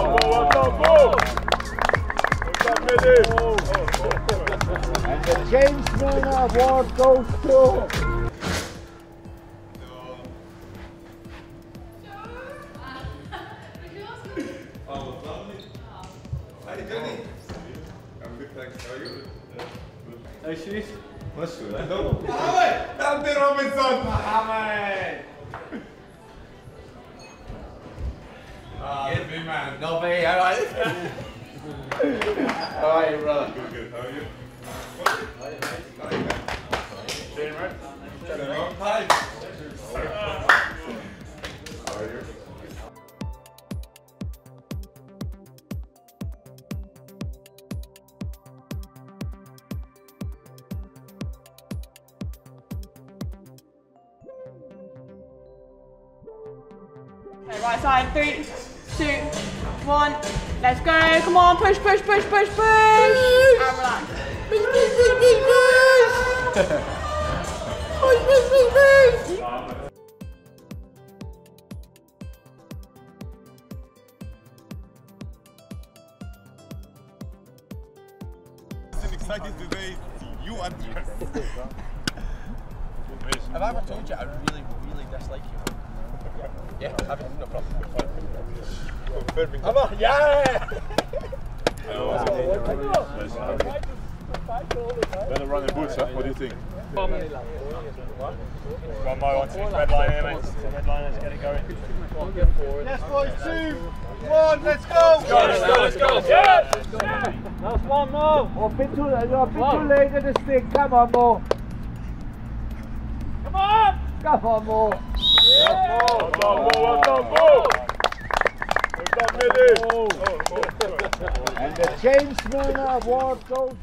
Bravo, well done, go! Well done, Millie. And the James Milner Award goes to... Andy Robertson! Mohamed! Ah, Get me, man. No way, alright. alright, brother. Good, good. How are you? Been a long time. How are you? Okay, right side, three, two, one. Let's go. Come on, push, push, push, push, push. And relax. I'm excited today. You and Have I ever told you I really, really dislike you? Yeah, have you? No problem. Confirming. Come on, yeah! Then a running boots, huh? What do you think? One more on to this red line here, mate. Red line, let's get it going. Yes, boys, two, one, let's go! Let's go, let's go. Yeah! That's one more. Oh, a bit too, a bit too late in the stick. Come on, Mo. Well done, Millie. And the James Milner Award goes